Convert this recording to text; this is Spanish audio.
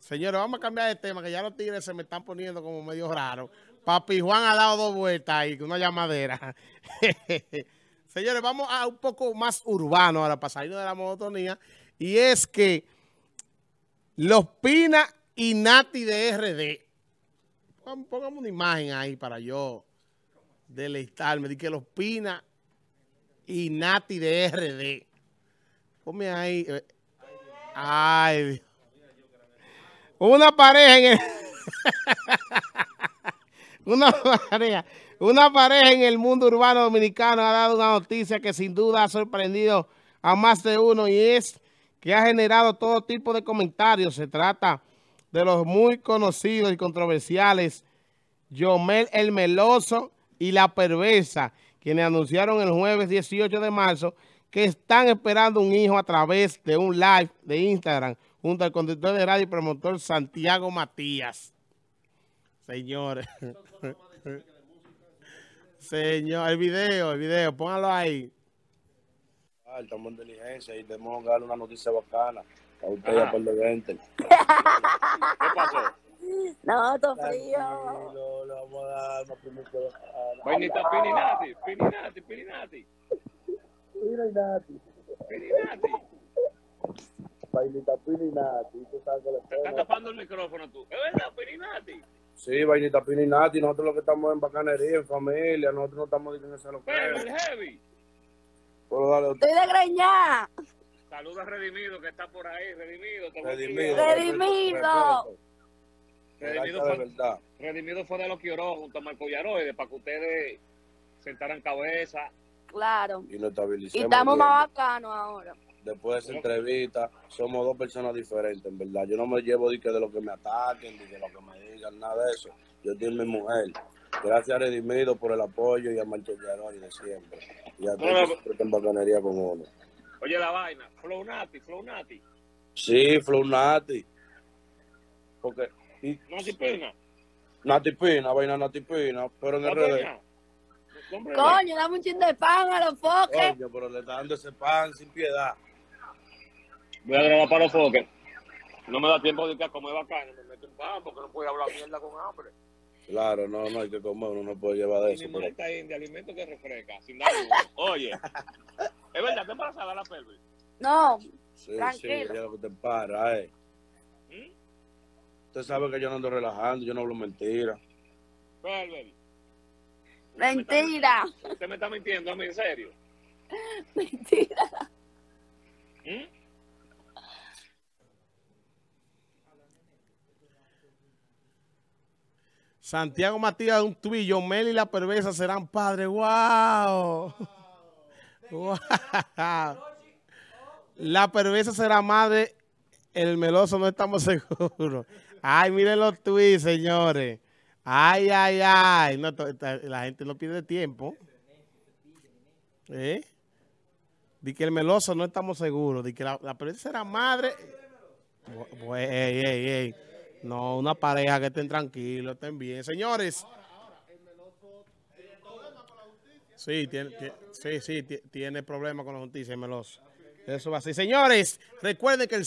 Señores, vamos a cambiar de tema, que ya los tigres se me están poniendo como medio raro. Papi Juan ha dado dos vueltas ahí, una llamadera. Señores, vamos a un poco más urbano ahora, para salir de la monotonía. Y es que los Pina y Nati de RD. Pongamos una imagen ahí para yo deleitarme. De que los Pina y Nati de RD. Ponme ahí. Eh, ay, Dios. Una pareja en el... una pareja, una pareja en el mundo urbano dominicano ha dado una noticia que sin duda ha sorprendido a más de uno y es que ha generado todo tipo de comentarios. Se trata de los muy conocidos y controversiales Yomel el Meloso y La Perversa, quienes anunciaron el jueves 18 de marzo que están esperando un hijo a través de un live de Instagram junto al conductor de radio y promotor Santiago Matías. Señores. Señor, el video, el video, póngalo ahí. Ah, estamos en diligencia y tenemos que darle una noticia bacana a usted ya por de ¿Qué pasó? No, todo frío. Le vamos a dar una primicia. Vainita Pininati, Pininati, Pininati. Pininati. Pininati. Vainita Pininati. Te estás tapando el micrófono tú. ¿Es verdad, Pininati? Sí, Vainita Pininati. Nosotros lo que estamos en bacanería, en familia. Nosotros no estamos diciendo ese lo Pero el heavy. Estoy de greña. Saluda a Redimido que está por ahí. Redimido. Redimido. Redimido. Redimido fue, Redimido fue de los que oró junto a Marco Yaroide para que ustedes sentaran cabeza. Claro. Y, lo y estamos más bacanos ahora después de esa entrevista, somos dos personas diferentes, en verdad. Yo no me llevo de, que de lo que me ataquen, de lo que me digan, nada de eso. Yo tengo mi mujer. Gracias a Redimido por el apoyo y a Marcho y de siempre. Y a todos que están bacanería con uno. Oye, la vaina, Flow Nati, Flow Nati. Sí, Flow Nati. Porque... Y, Nati Pina. Nati Pina, vaina Nati Pina, pero en el redes. Coño, dame un chin de pan a los foques. Coño, pero le está dando ese pan sin piedad. Voy a grabar para los foques. No me da tiempo de que a comer bacano, me meto un pan porque no puedo hablar mierda con hambre. Claro, no, no hay que comer, uno no puede llevar de eso. Mi pero... está de alimento que refresca, sin dar Oye, ¿es verdad que embarazada la pelvis? No, sí, tranquilo. Sí, ya lo que te para, eh. ¿Mm? Usted sabe que yo no ando relajando, yo no hablo mentira. Pelvis. Mentira. Usted me está mintiendo a mí, en serio. Mentira. ¿Mm? Santiago Matías, un tuyo, Mel y la perversa serán padres. ¡Wow! ¡Wow! La perversa será madre, el meloso no estamos seguros. Ay, miren los tweets, señores. Ay, ay, ay. No, la gente no pierde tiempo. ¿Eh? Di que el meloso no estamos seguros. Di que la, la perversa será madre. Ey, ey, ey. No, una pareja que estén tranquilos, estén bien. Señores. Sí, tiene, sí, sí, tiene problemas con la justicia, el Meloso. Eso va así. Señores, recuerden que el